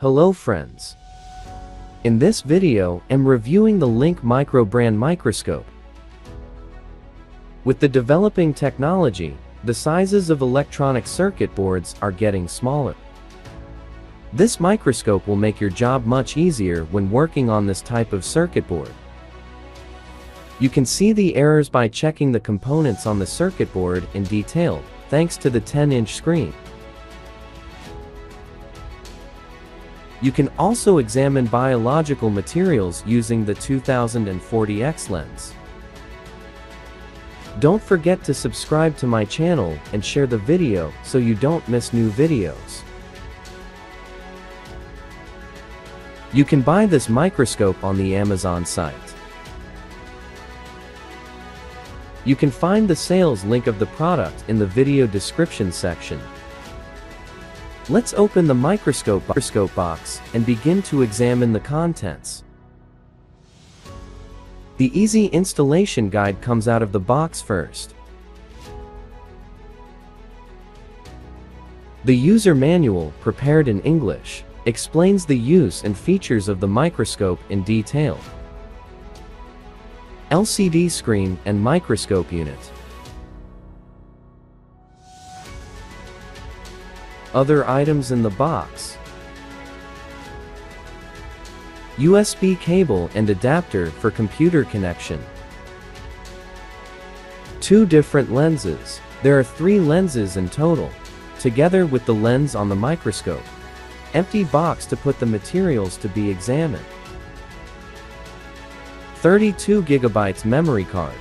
Hello friends. In this video, I'm reviewing the LinkMicro brand microscope. With the developing technology, the sizes of electronic circuit boards are getting smaller. This microscope will make your job much easier when working on this type of circuit board. You can see the errors by checking the components on the circuit board in detail, thanks to the 10-inch screen. You can also examine biological materials using the 2040X lens. Don't forget to subscribe to my channel and share the video so you don't miss new videos. You can buy this microscope on the Amazon site. You can find the sales link of the product in the video description section. Let's open the microscope, box and begin to examine the contents. The easy installation guide comes out of the box first. The user manual, prepared in English, explains the use and features of the microscope in detail. LCD screen and microscope unit. Other items in the box. USB cable and adapter for computer connection. Two different lenses. There are three lenses in total, together with the lens on the microscope. Empty box to put the materials to be examined. 32 gigabytes memory card.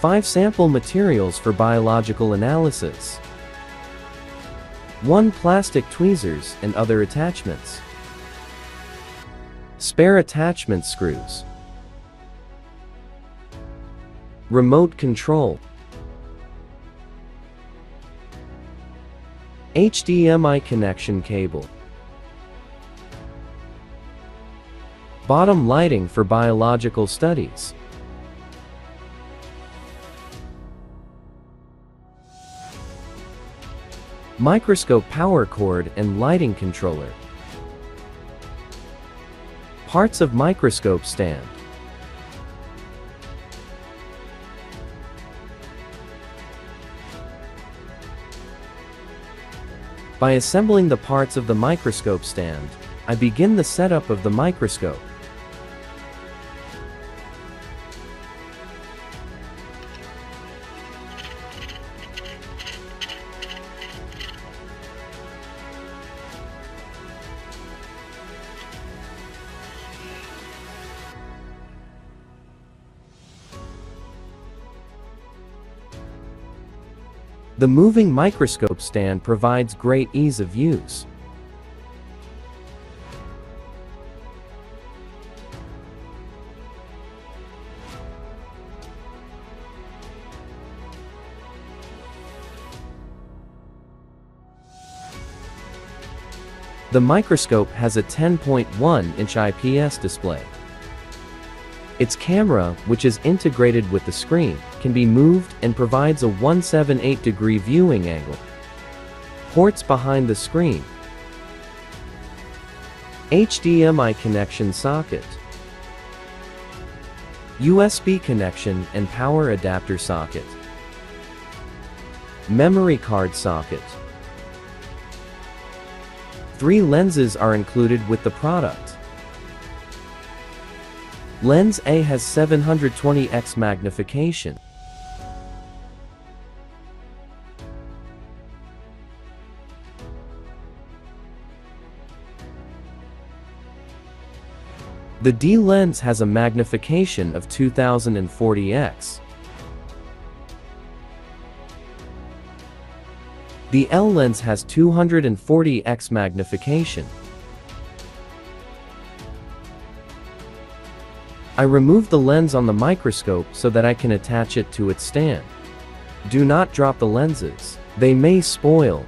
5 sample materials for biological analysis. 1 plastic tweezers and other attachments. Spare attachment screws. Remote control. HDMI connection cable. Bottom lighting for biological studies. Microscope power cord and lighting controller. Parts of microscope stand. By assembling the parts of the microscope stand, I begin the setup of the microscope. The moving microscope stand provides great ease of use. The microscope has a 10.1-inch IPS display. Its camera, which is integrated with the screen, can be moved and provides a 178 degree viewing angle. Ports behind the screen. HDMI connection socket. USB connection and power adapter socket. Memory card socket. Three lenses are included with the product. Lens A has 720x magnification. The D lens has a magnification of 2040x. The L lens has 240x magnification. I remove the lens on the microscope so that I can attach it to its stand. Do not drop the lenses. They may spoil.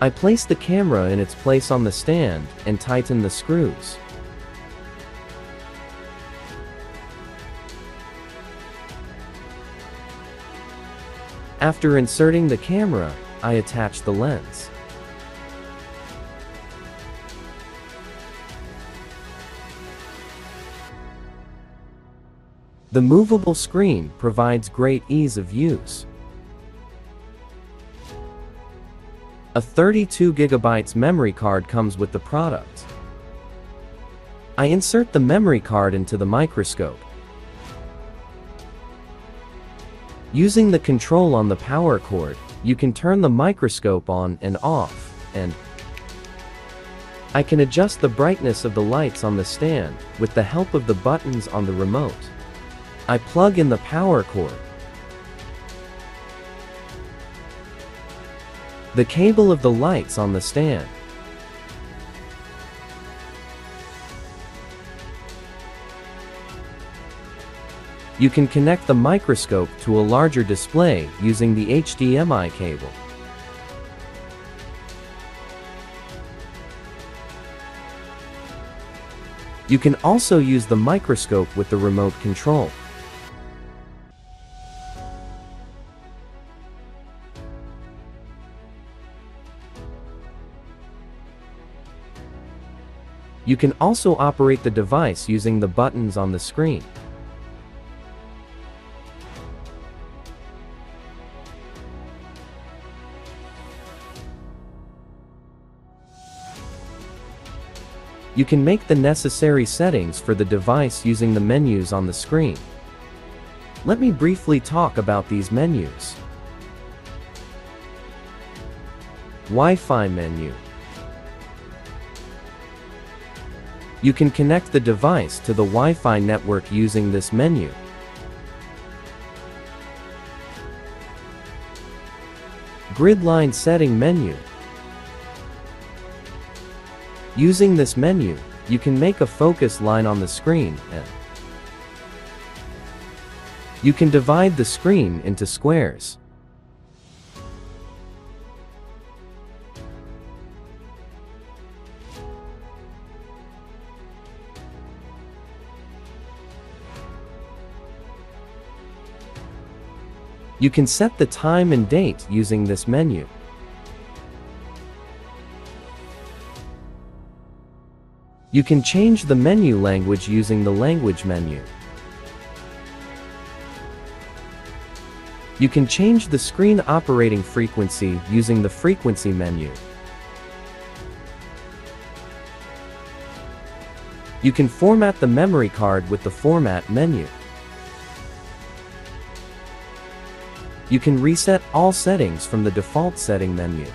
I place the camera in its place on the stand and tighten the screws. After inserting the camera, I attach the lens. The movable screen provides great ease of use. A 32 gigabytes memory card comes with the product. I insert the memory card into the microscope. Using the control on the power cord, you can turn the microscope on and off, and I can adjust the brightness of the lights on the stand with the help of the buttons on the remote. I plug in the power cord. The cable of the lights on the stand. You can connect the microscope to a larger display using the HDMI cable. You can also use the microscope with the remote control. You can also operate the device using the buttons on the screen. You can make the necessary settings for the device using the menus on the screen. Let me briefly talk about these menus. Wi-Fi menu. You can connect the device to the Wi-Fi network using this menu. Grid line setting menu. Using this menu, you can make a focus line on the screen and you can divide the screen into squares. You can set the time and date using this menu. You can change the menu language using the language menu. You can change the screen operating frequency using the frequency menu. You can format the memory card with the format menu. You can reset all settings from the default setting menu.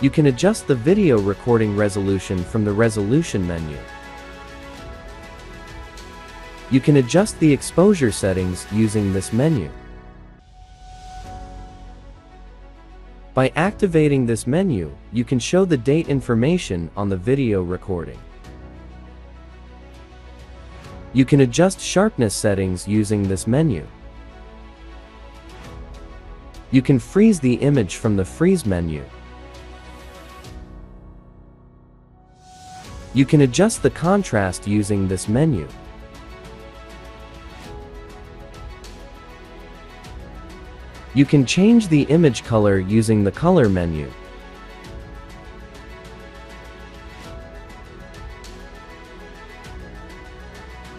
You can adjust the video recording resolution from the resolution menu. You can adjust the exposure settings using this menu. By activating this menu, you can show the date information on the video recording. You can adjust sharpness settings using this menu. You can freeze the image from the freeze menu. You can adjust the contrast using this menu. You can change the image color using the color menu.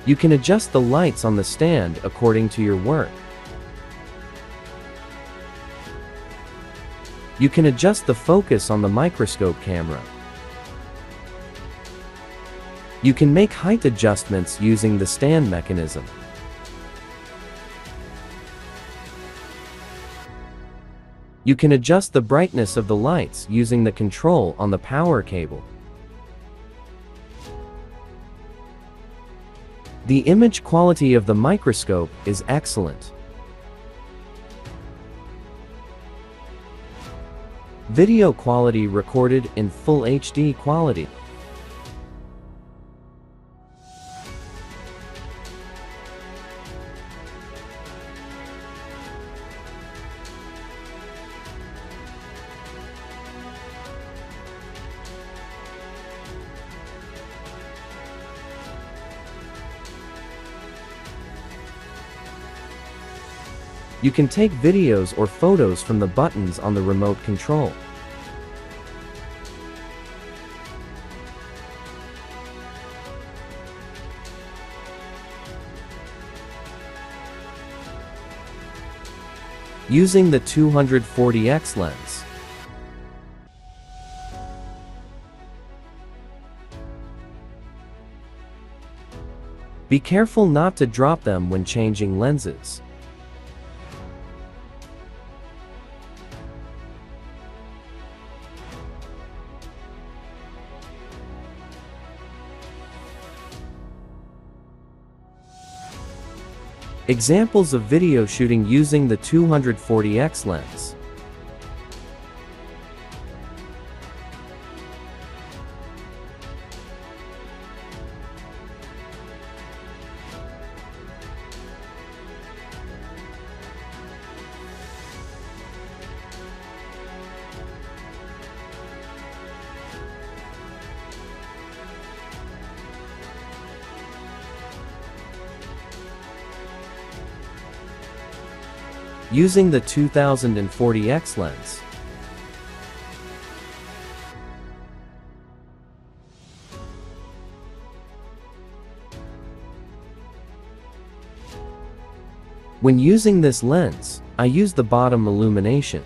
You can adjust the lights on the stand according to your work. You can adjust the focus on the microscope camera. You can make height adjustments using the stand mechanism. You can adjust the brightness of the lights using the control on the power cable. The image quality of the microscope is excellent. Video quality recorded in Full HD quality. You can take videos or photos from the buttons on the remote control. Using the 240x lens. Be careful not to drop them when changing lenses. Examples of video shooting using the 240x lens. Using the 2040x lens. When using this lens, I use the bottom illumination.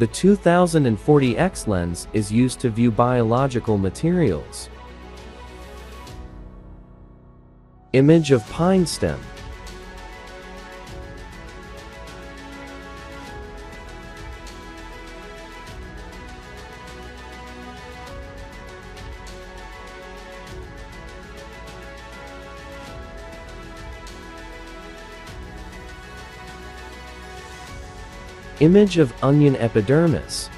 The 2040x lens is used to view biological materials. Image of pine stem. Image of onion epidermis.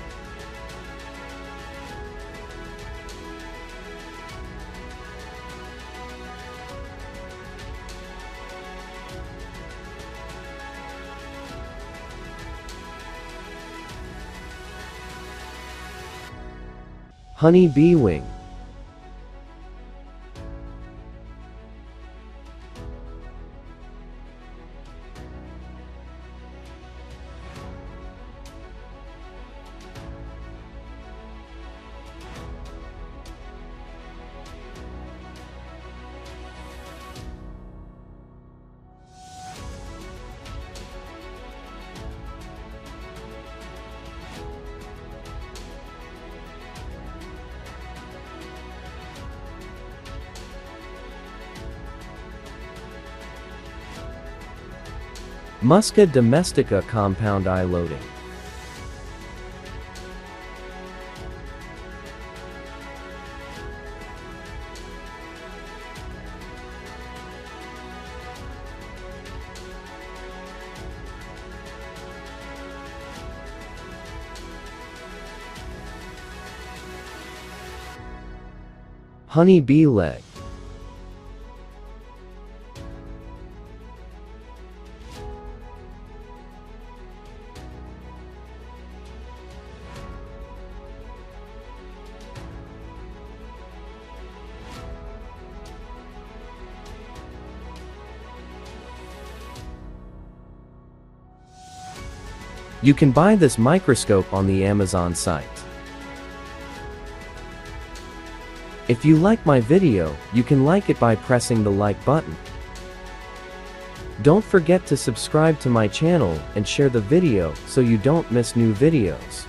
Honey bee wing. Musca domestica compound eye loading. Honey bee leg. You can buy this microscope on the Amazon site. If you like my video, you can like it by pressing the like button. Don't forget to subscribe to my channel and share the video so you don't miss new videos.